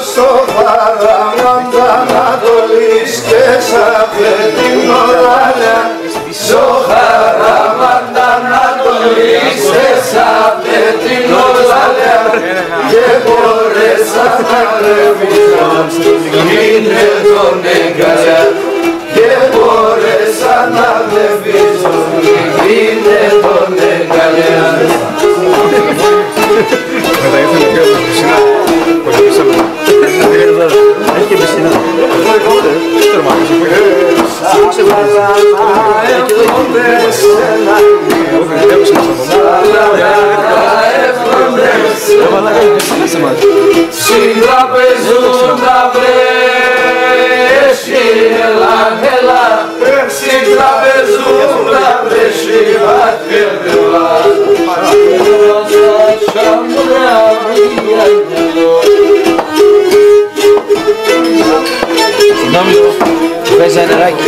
Στο παραμάντα Ανατολής και σαν την οράλια είναι. Συντραπεζούν τα βρέσι, έλα, έλα Συντραπεζούν τα βρέσι, βάτελα Συγγνώμη, παίζει ένα νεράκι.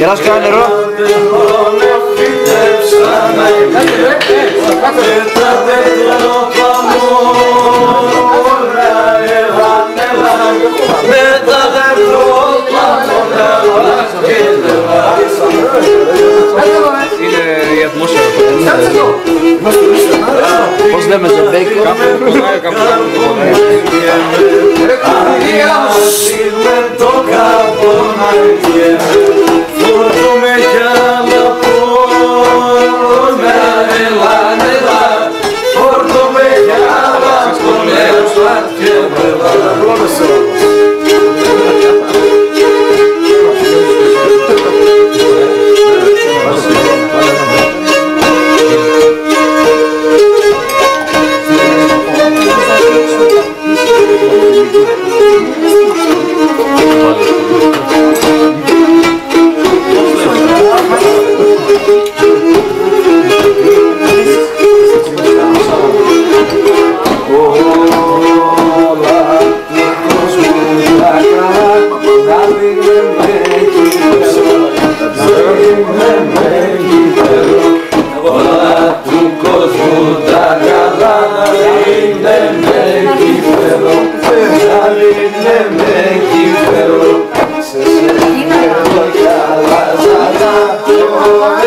Κεράς κάνα νερό. Είναι η ατμόσφαιρα. Πώς λέμε το μπέικο. Κάπου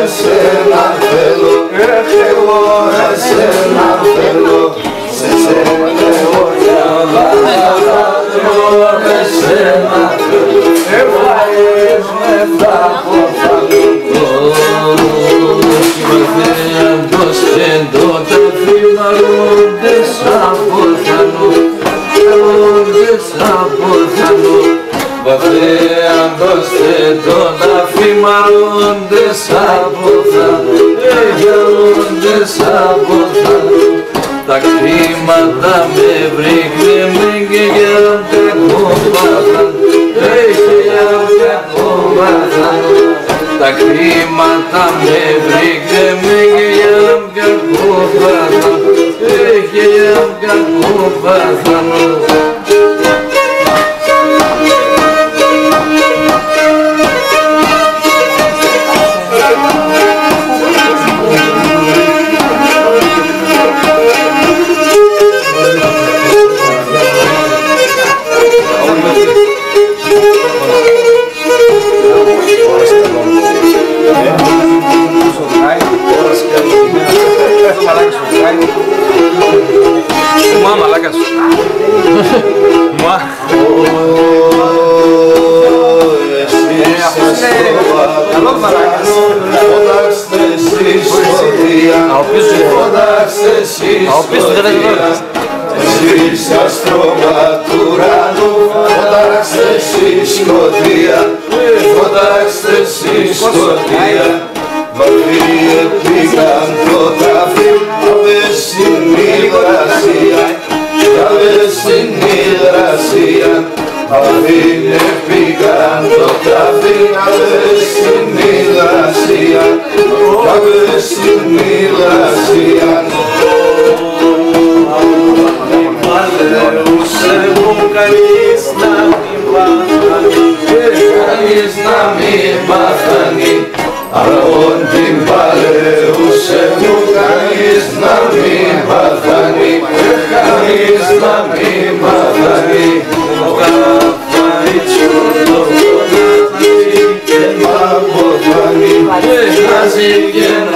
εσένα θέλω Εγώ εσένα θέλω Σε σένα εγώ κι άλλα ζάτα Εγώ εσένα θέλω Εβάες με τα Μαθαίαντος και τότε φημαρούντες από θανού Φημαρούντες από θανού Μαθαίαντος και τότε φημαρούντες από θανού Φημαρούντες από θανού τα χρήματα με βρήκε με και για κακόβαθαν Έχει για κακόβαθαν Τα χρήματα με βρήκε με και για κακόβαθαν Έχει για κακόβαθαν Μα μαλάκας σου. Μα. Από πίσω δεν είναι εδώ. Εσείς αστρώμα του ουρανού, φωτάξτε εσείς σκοτία, φωτάξτε εσείς ιστορία Βαθύ πήγαν το ταφί υγρασία Βαθύ πήγαν το ταφί Αβε στην υγρασία. Αβε στην υγρασία. Παλαιούσε μου κανείς να μην παθάνει Κανείς να μην παθάνει Αλλον την παλαιούσε φωνάζει και να αποθάνει